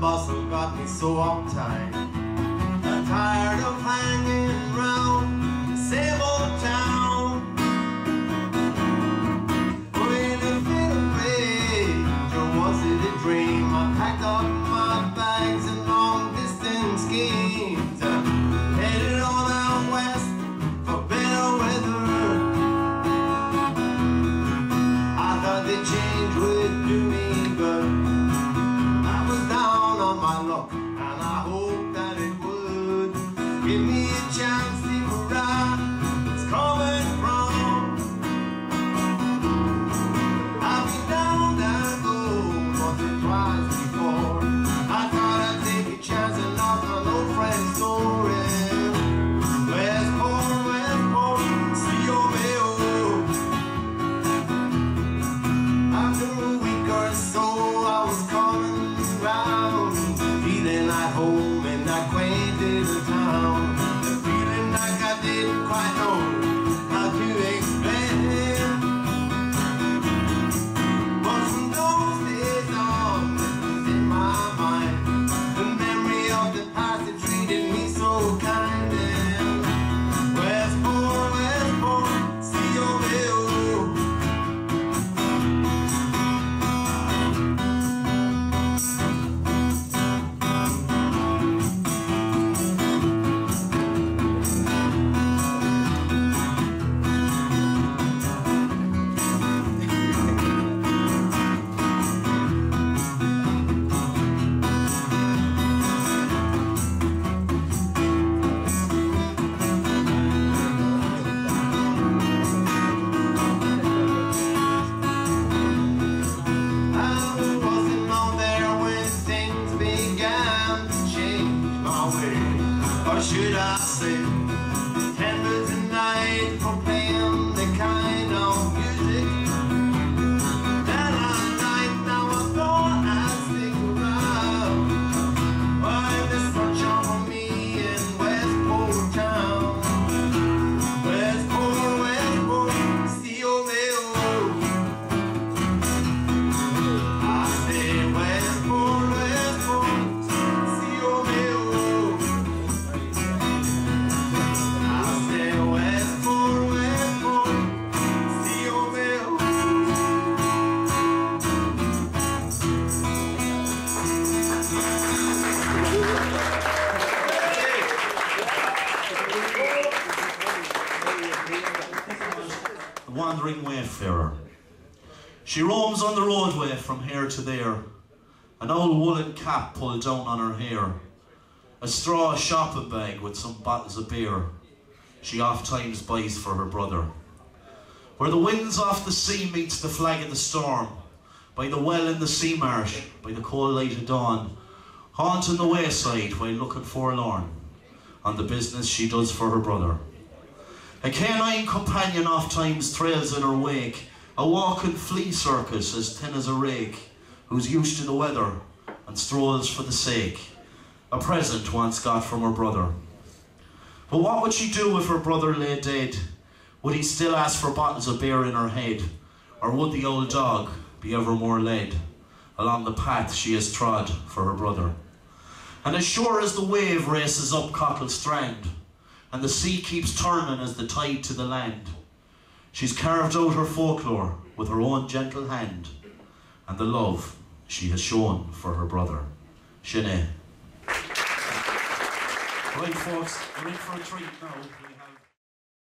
bustle got me so uptight. I'm tired of hanging around the same old town. When I feel afraid, or was it a dream? I packed up my bags and long distance schemes. Headed on out west for better weather. I thought the change would do home in that quaint Or should I say, tender tonight for playing wandering wayfarer. She roams on the roadway from here to there, an old woolen cap pulled down on her hair, a straw shopping bag with some bottles of beer. She oft times buys for her brother. Where the winds off the sea meets the flag of the storm, by the well in the sea marsh, by the cold light of dawn, haunting the wayside while looking forlorn, on the business she does for her brother. A canine companion oft times trails in her wake, a walking flea circus as thin as a rake, who's used to the weather and strolls for the sake. A present once got from her brother. But what would she do if her brother lay dead? Would he still ask for bottles of beer in her head? Or would the old dog be ever more led along the path she has trod for her brother? And as sure as the wave races up Cockle Strand, and the sea keeps turning as the tide to the land, she's carved out her folklore with her own gentle hand, and the love she has shown for her brother. Sinead. Right, folks, we're in for a treat now.